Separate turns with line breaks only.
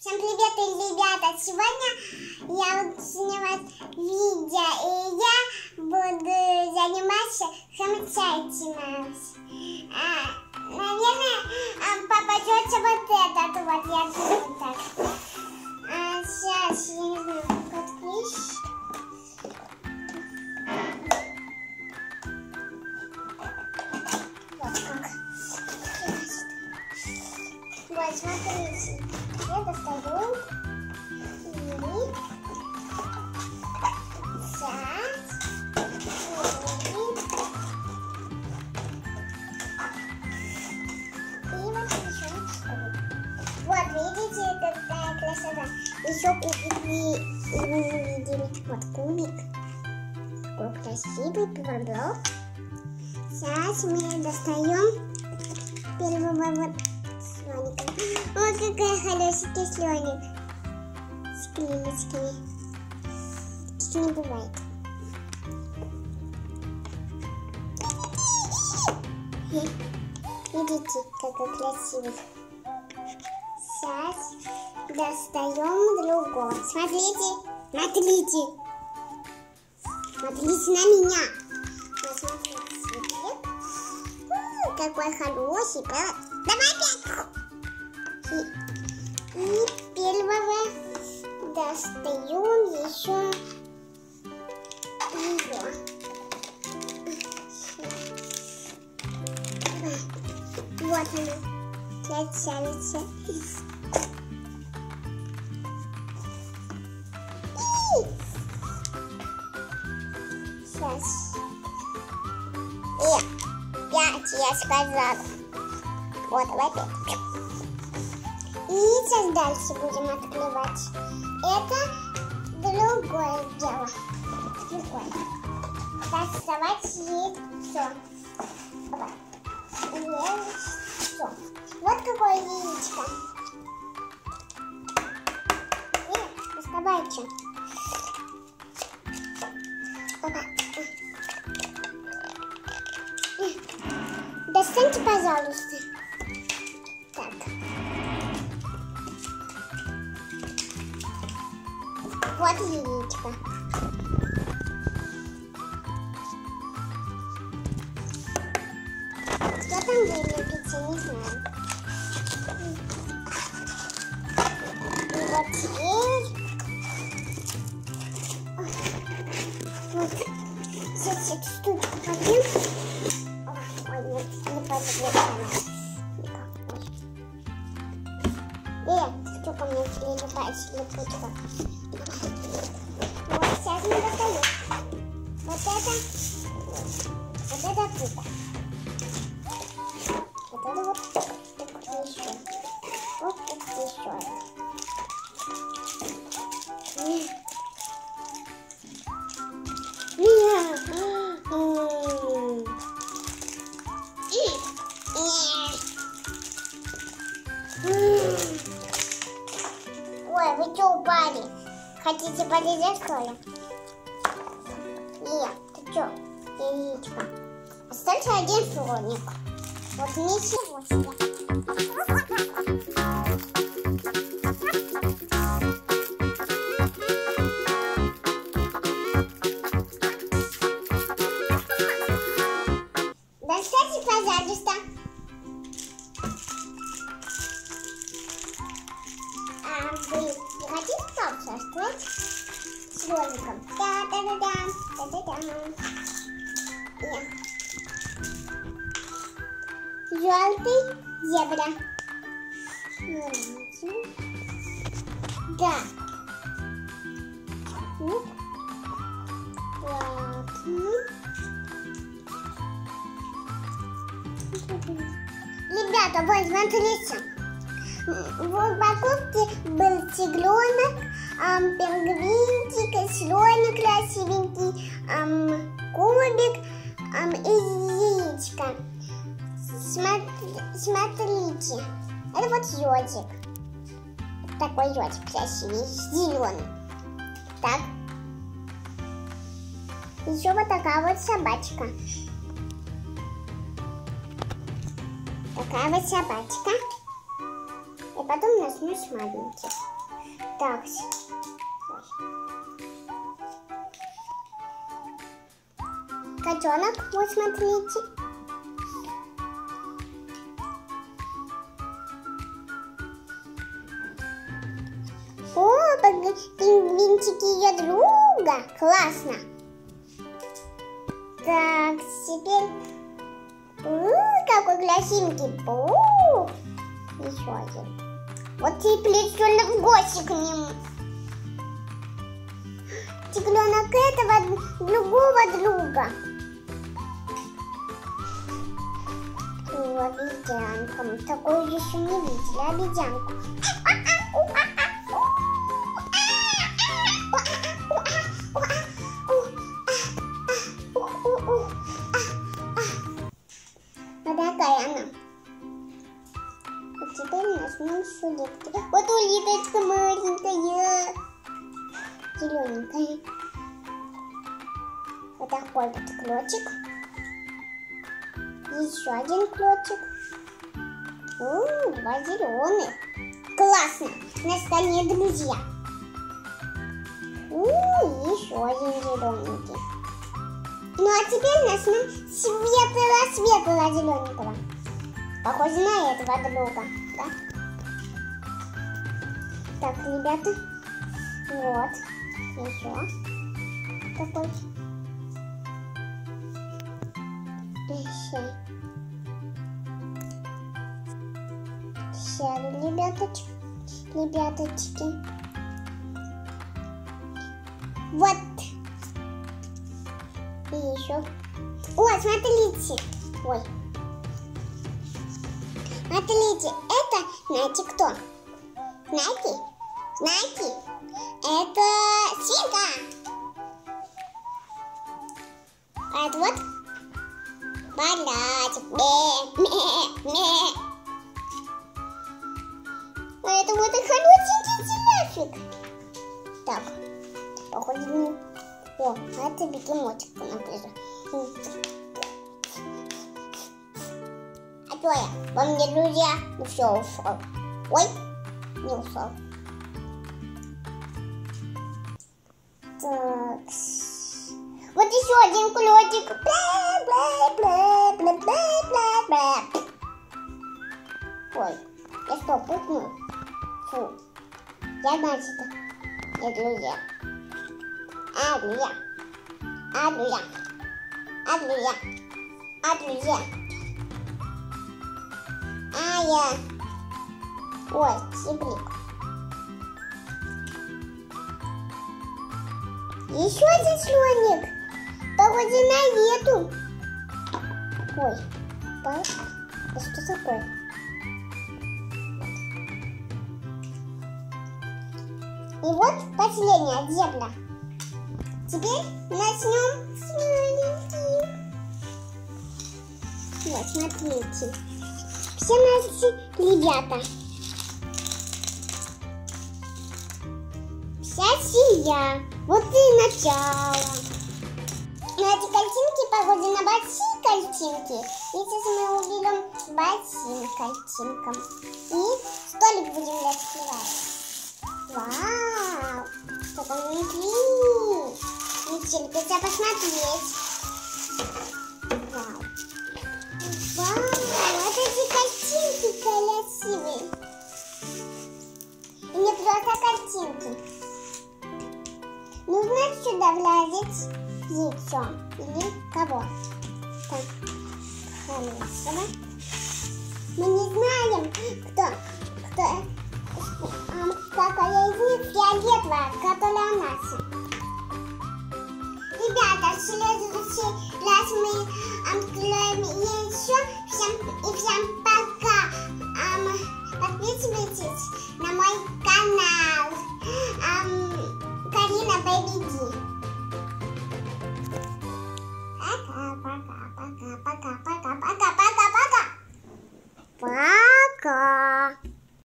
Всем привет, ребята! Сегодня я буду снимать видео, и я буду заниматься самостоятельно. А, наверное, а, попадется вот этот вот, я думаю так. А, сейчас, я не знаю, пивоблок. Сейчас мы достаем первого вот слоника. Вот какая хороший слоник. С клиночками. Не бывает. Видите, какой красивый. Сейчас достаем другого. Смотрите, смотрите. Смотрите на меня. Какой хороший, правда? Давай опять. И, и первого достаем еще ее. Вот она. Тянется. Сейчас. Я сказала. Вот, давай пять. И сейчас дальше будем открывать. Это другое дело. Другое. Доставать яйцо. Яйцо. Вот какое яичко. Нет, доставайте. Достаньте, пожалуйста. Так. Вот яичко. Что там вылепится, не знаю. И вот липучка? Вот, сейчас мы достаем. Вот это, вот Хотите полезать, что ли? Нет, ты что, яичко? Остался один слоник. Вот ничего себе. С роликом? Да-да-да-да, да-да-да. Желтый зебра. Да. Ребята, вот смотрите. В упаковке был тигренок, ам, пингвинчик, слоник красивенький, ам, кубик ам, и яичко. Смотри- смотрите, это вот ежик. Такой ежик красивый, зеленый. Так. Еще вот такая вот собачка. Такая вот собачка. Это потом нажмешь маленький. Так. Котенок, вот смотрите. О, пингвинчики ее друга. Классно. Так, теперь... У, какой красивенький. О, еще один. Вот теперь тигленок в гости к нему. Тигленок этого другого друга. О, обезьянка. Мы такую еще не видели, обезьянку. Вот такая она. И теперь нажмем селектор. Вот улиточка маленькая. Зелененькая. Вот такой вот клочек. Еще один клочек. О, два зеленых. Классно. На столе друзья. У, еще один зелененький. Ну а теперь нажмем светлого-светлого зелененького. Похоже на этого друга, да? Так, ребята, вот, еще такой. Еще. Еще, ребяточки, ребяточки. Вот. И еще. О, смотрите. Ой. Смотрите, это, знаете кто? Знаете? Знаете? Это свинка. А это вот Балятик. Ме, ме, ме. А это холодненький теляфик. Так, похоже на... О, а это бегемотик, например. А что я? Во мне друзья? Ну все, ушел. Ой, не ушел. Так. Вот еще один клетик. Бля-бля-бля-бля-бля-бля-бля. Ой, я что, путнул? Фу. Я, значит, не друзья. А, друзья. А, друзья. А, друзья. А, друзья. А, я. Ой, сибрик. Еще один слоник. Похоже на эту. Ой, па- да что такое? И вот последняя зебра. Теперь начнем с маленьких. Вот, смотрите. Все наши ребята. Вся семья. Вот и начало. Но эти картинки похожи на большие картинки. И сейчас мы уберем большим картинкам. И столик будем раскрывать. Вау! Что там внутри? Не терпится посмотреть. Вау! Вау! Вот эти картинки красивые. И не просто картинки. Нужно сюда влазить яйцо или кого. Так, хорошо. Мы не знаем, кто, кто, какая из них фиолетовая, которая нас. Ребята, в следующий раз мы откроем еще. Всем пока.